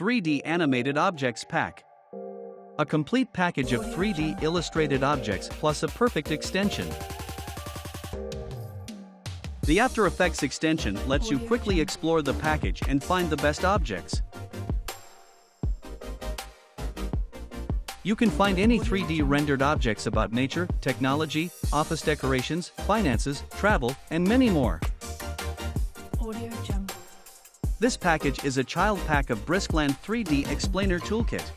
3D Animated Objects Pack. A complete package of 3D illustrated objects plus a perfect extension. The After Effects extension lets you quickly explore the package and find the best objects. You can find any 3D rendered objects about nature, technology, office decorations, finances, travel, and many more. This package is a child pack of Briskland 3D Explainer Toolkit.